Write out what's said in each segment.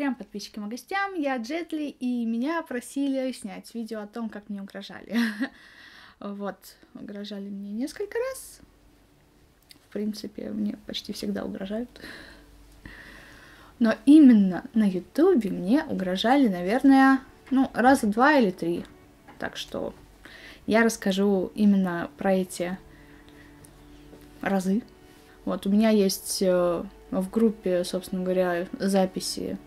трем подписчикам и гостям, я Джетли, и меня просили снять видео о том, как мне угрожали. Вот, угрожали мне несколько раз. В принципе, мне почти всегда угрожают. Но именно на Ютубе мне угрожали, наверное, ну, раза два или три. Так что я расскажу именно про эти разы. Вот, у меня есть э, в группе, собственно говоря, записи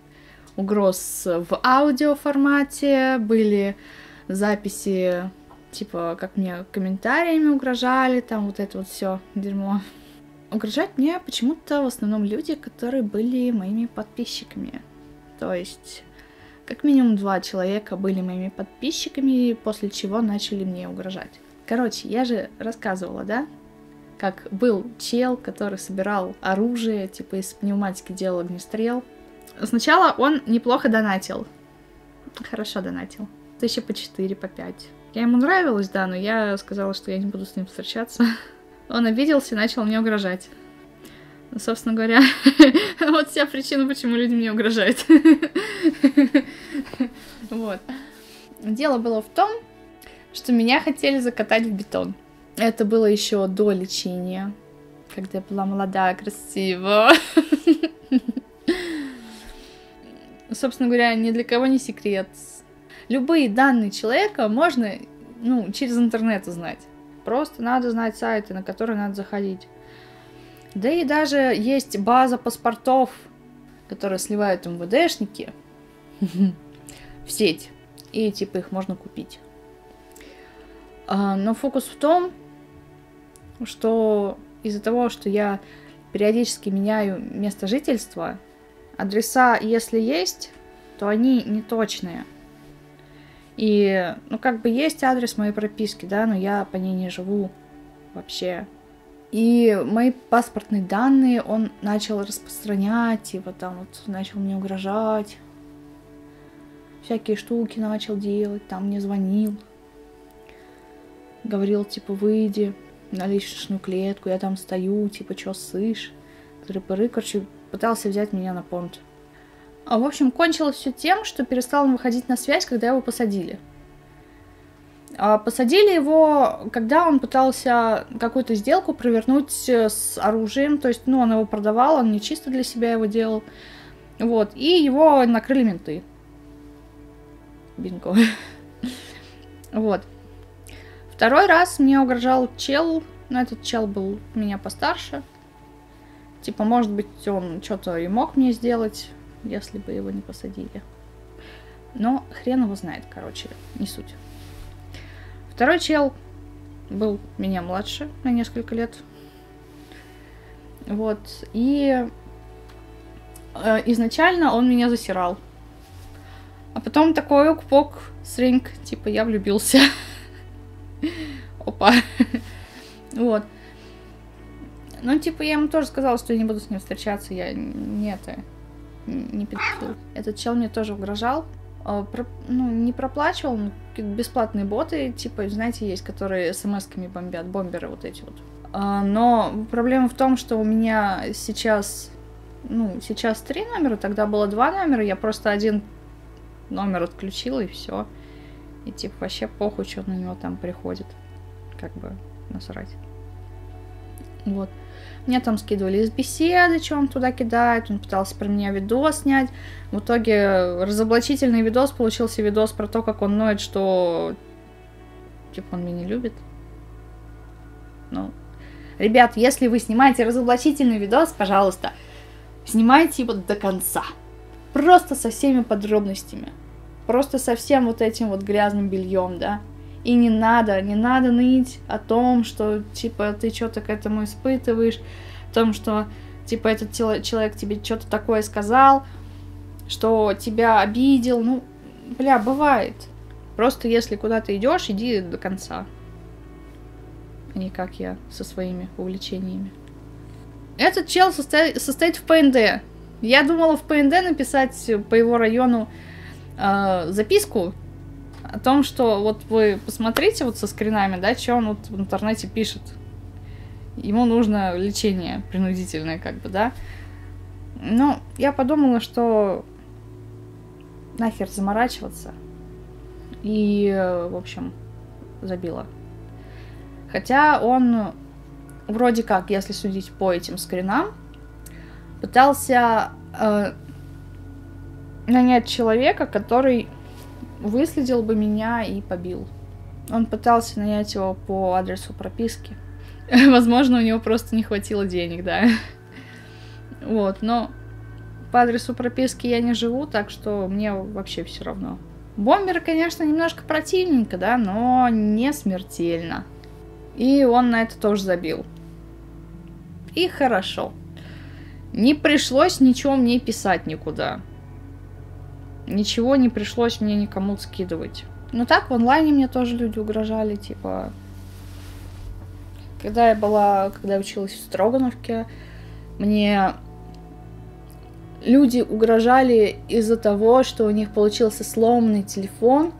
угроз в аудиоформате, были записи, типа, как мне комментариями угрожали, там вот это вот все дерьмо. Угрожать мне почему-то в основном люди, которые были моими подписчиками. То есть, как минимум два человека были моими подписчиками, после чего начали мне угрожать. Короче, я же рассказывала, да, как был чел, который собирал оружие, типа из пневматики делал огнестрел. Сначала он неплохо донатил. Хорошо донатил. Тысяча по четыре, по пять. Я ему нравилась, да, но я сказала, что я не буду с ним встречаться. Он обиделся и начал мне угрожать. Ну, собственно говоря, вот вся причина, почему люди мне угрожают. Вот. Дело было в том, что меня хотели закатать в бетон. Это было еще до лечения, когда я была молодая, красивая. Собственно говоря, ни для кого не секрет. Любые данные человека можно ну, через интернет узнать. Просто надо знать сайты, на которые надо заходить. Да и даже есть база паспортов, которые сливают МВДшники в сеть. И типа их можно купить. А, но фокус в том, что из-за того, что я периодически меняю место жительства, адреса, если есть, то они не точные. И, ну, как бы есть адрес моей прописки, да, но я по ней не живу вообще. И мои паспортные данные он начал распространять, и вот там вот начал мне угрожать. Всякие штуки начал делать, там мне звонил. Говорил, типа, выйди на лестничную клетку, я там стою, типа, чё сышь? Тры-пыры, короче, пытался взять меня на понт. А, в общем, кончилось все тем, что перестал он выходить на связь, когда его посадили. А посадили его, когда он пытался какую-то сделку провернуть э, с оружием, то есть, ну, он его продавал, он не чисто для себя его делал. Вот, и его накрыли менты. Бинго. Вот. Второй раз мне угрожал чел, но этот чел был меня постарше. Типа, может быть, он что-то и мог мне сделать, если бы его не посадили. Но хрен его знает, короче, не суть. Второй чел был меня младше на несколько лет. Вот. И э, изначально он меня засирал. А потом такой ок-пок, сринг, типа я влюбился. Опа. Вот. Ну, типа, я ему тоже сказала, что я не буду с ним встречаться. Я не это, не педофил. Этот чел мне тоже угрожал. А, про, ну, не проплачивал, ну, бесплатные боты, типа, знаете, есть, которые смс-ками бомбят, бомберы вот эти вот. А, но проблема в том, что у меня сейчас, ну, сейчас три номера, тогда было два номера, я просто один номер отключила и все. И типа вообще похуй, что на него там приходит. Как бы насрать. Вот. Мне там скидывали из беседы, что он туда кидает. Он пытался про меня видос снять. В итоге разоблачительный видос получился видос про то, как он ноет, что типа он меня не любит. Ну, ребят, если вы снимаете разоблачительный видос, пожалуйста, снимайте его до конца. Просто со всеми подробностями. Просто со всем вот этим вот грязным бельем, да. И не надо, не надо ныть о том, что, типа, ты что-то к этому испытываешь, о том, что, типа, этот человек тебе что-то такое сказал, что тебя обидел. Ну, бля, бывает. Просто если куда то идешь, иди до конца. А не как я со своими увлечениями. Этот чел состоит, состоит в ПНД. Я думала в ПНД написать по его району э, записку о том, что вот вы посмотрите вот со скринами, да, что он вот в интернете пишет. Ему нужно лечение принудительное, как бы, да. Но я подумала, что нахер заморачиваться. И, в общем, забила. Хотя он вроде как, если судить по этим скринам, пытался э, нанять человека, который выследил бы меня и побил. Он пытался нанять его по адресу прописки. Возможно, у него просто не хватило денег, да. Вот, но по адресу прописки я не живу, так что мне вообще все равно. Бомбер, конечно, немножко противненько, да, но не смертельно. И он на это тоже забил. И хорошо. Не пришлось ничего мне писать никуда. Ничего не пришлось мне никому скидывать. Ну так, в онлайне мне тоже люди угрожали, типа... Когда я была, когда я училась в Строгановке, мне люди угрожали из-за того, что у них получился сломанный телефон,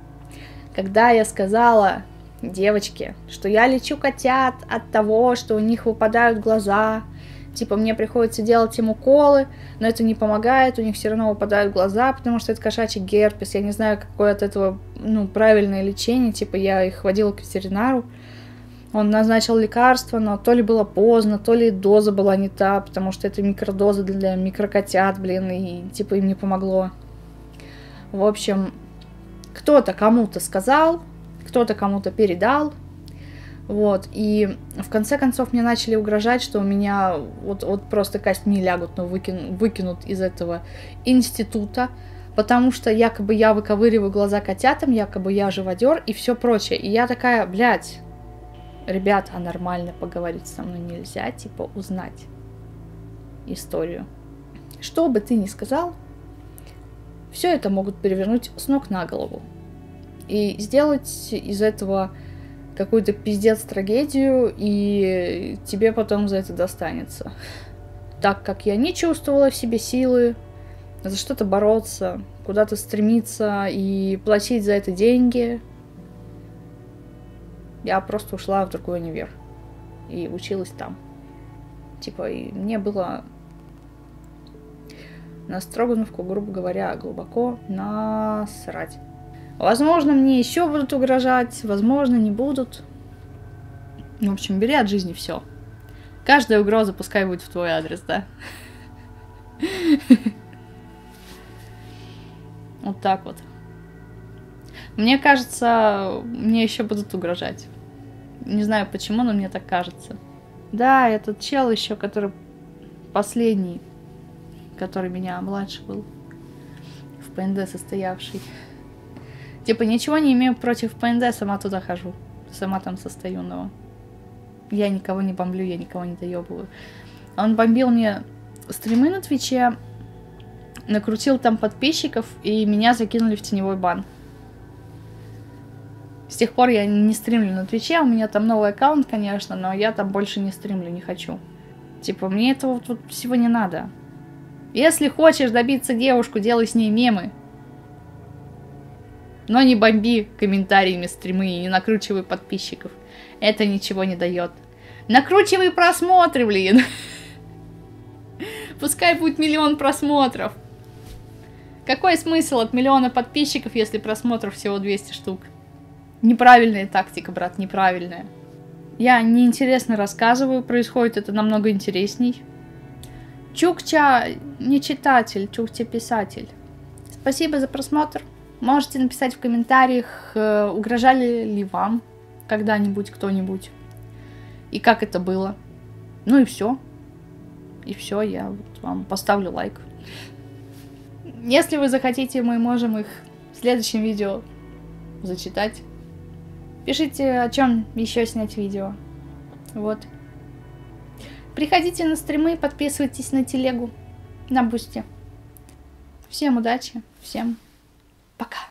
когда я сказала девочке, что я лечу котят от того, что у них выпадают глаза, типа мне приходится делать им уколы, но это не помогает, у них все равно выпадают глаза, потому что это кошачий герпес, я не знаю, какое от этого, ну, правильное лечение, типа я их водила к ветеринару, он назначил лекарство, но то ли было поздно, то ли доза была не та, потому что это микродоза для микрокотят, блин, и типа им не помогло. В общем, кто-то кому-то сказал, кто-то кому-то передал, вот, и в конце концов мне начали угрожать, что у меня вот, вот просто костьми лягут, но выкин, выкинут из этого института, потому что якобы я выковыриваю глаза котятам, якобы я живодер и все прочее. И я такая, блядь, ребят, а нормально поговорить со мной нельзя, типа узнать историю. Что бы ты ни сказал, все это могут перевернуть с ног на голову. И сделать из этого какую-то пиздец трагедию, и тебе потом за это достанется. Так как я не чувствовала в себе силы за что-то бороться, куда-то стремиться и платить за это деньги, я просто ушла в другой универ и училась там. Типа, и мне было на Строгановку, грубо говоря, глубоко насрать. Возможно, мне еще будут угрожать, возможно, не будут. В общем, бери от жизни все. Каждая угроза пускай будет в твой адрес, да? Вот так вот. Мне кажется, мне еще будут угрожать. Не знаю почему, но мне так кажется. Да, этот чел еще, который последний, который меня младше был, в ПНД состоявший. Типа, ничего не имею против ПНД, сама туда хожу. Сама там состою, но я никого не бомблю, я никого не доебываю. Он бомбил мне стримы на Твиче, накрутил там подписчиков, и меня закинули в теневой бан. С тех пор я не стримлю на Твиче, у меня там новый аккаунт, конечно, но я там больше не стримлю, не хочу. Типа, мне этого вот всего не надо. Если хочешь добиться девушку, делай с ней мемы. Но не бомби комментариями стримы и не накручивай подписчиков. Это ничего не дает. Накручивай просмотры, блин. Пускай будет миллион просмотров. Какой смысл от миллиона подписчиков, если просмотров всего 200 штук? Неправильная тактика, брат, неправильная. Я неинтересно рассказываю, происходит это намного интересней. Чукча не читатель, Чукча писатель. Спасибо за просмотр. Можете написать в комментариях, э, угрожали ли вам когда-нибудь кто-нибудь. И как это было. Ну и все. И все, я вот вам поставлю лайк. Если вы захотите, мы можем их в следующем видео зачитать. Пишите, о чем еще снять видео. Вот. Приходите на стримы, подписывайтесь на телегу, на бусте. Всем удачи, всем пока.